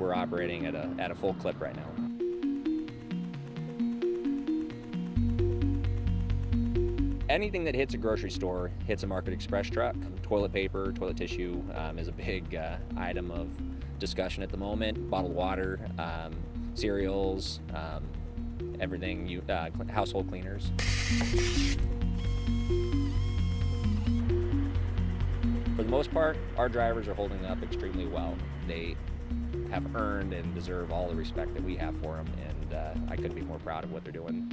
we're operating at a, at a full clip right now. Anything that hits a grocery store hits a Market Express truck. Toilet paper, toilet tissue um, is a big uh, item of discussion at the moment. Bottled water, um, cereals, um, everything, you, uh, household cleaners. For the most part, our drivers are holding up extremely well. They have earned and deserve all the respect that we have for them, and uh, I couldn't be more proud of what they're doing.